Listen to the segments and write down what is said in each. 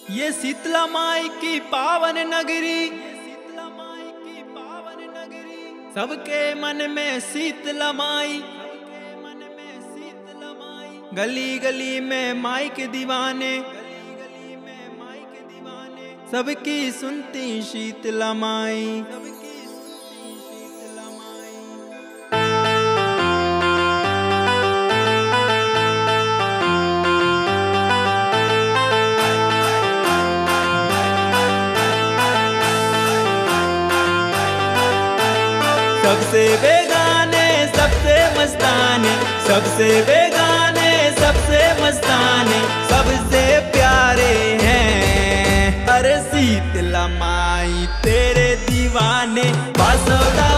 ये शीतला माई की पावन नगरी। शीतला माई की पावन नगरी सबके मन में शीतला माई। गली गली में माई के दीवाने। सबकी सुनती शीतला माई। सबसे बेगाने सबसे मस्ताने सबसे बेगाने सबसे मस्ताने सबसे प्यारे हैं। अरे शीतला माई, तेरे दीवाने बासोदा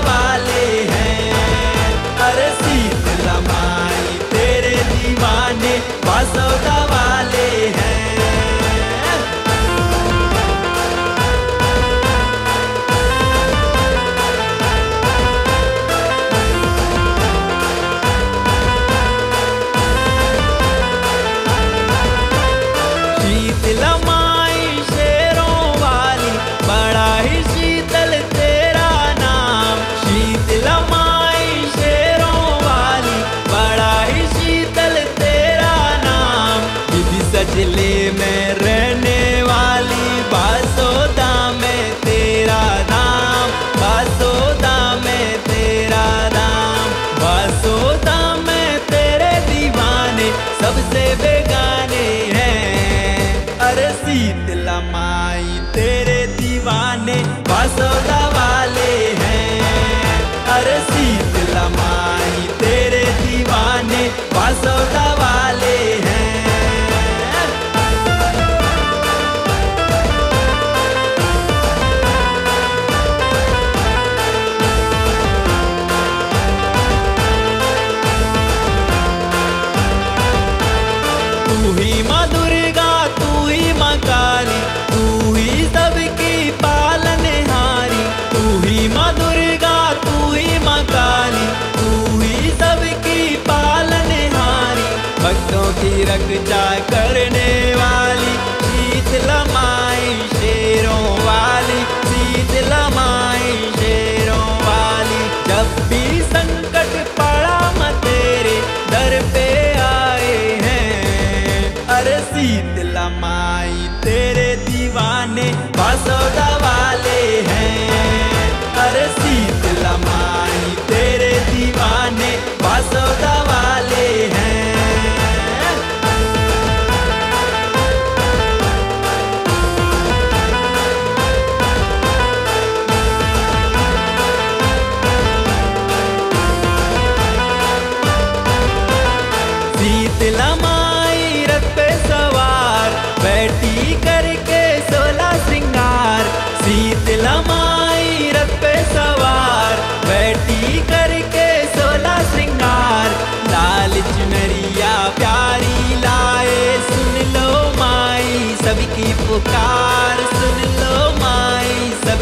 रक्षा करने वाली शीत लमाई शेरों वाली शीत लमाई शेरों वाली। जब भी संकट पड़ा, म तेरे दर पे आए हैं। अरे शीत लमाई, तेरे दीवाने बासोदा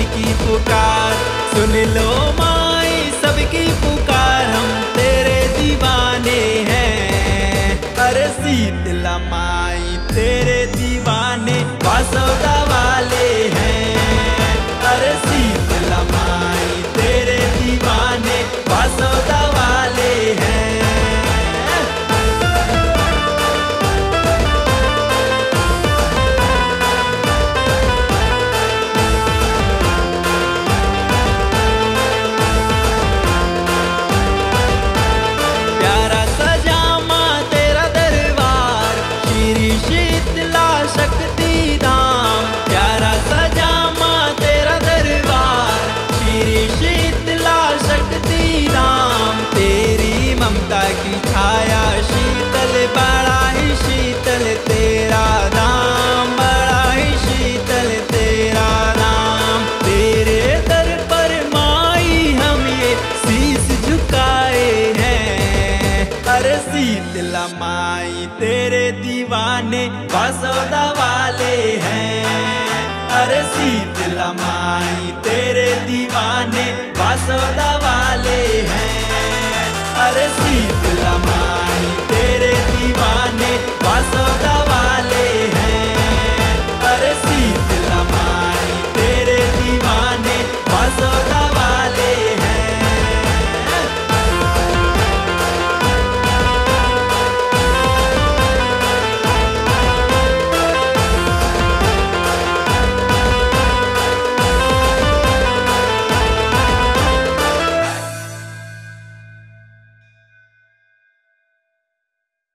सबकी पुकार। सुन लो माई सबकी पुकार छाया शीतल, बड़ा ही शीतल, तेरा नाम, बड़ा ही शीतल, तेरा नाम। तेरे दर पर माई हम ये शीस झुकाए हैं। अरे शीतला माई, तेरे दीवाने बासोदा वाले हैं। अरे शीतला माई, तेरे दीवाने बासोदा वाले हैं। अरे शीतला माई तेरे दीवाने बासोदा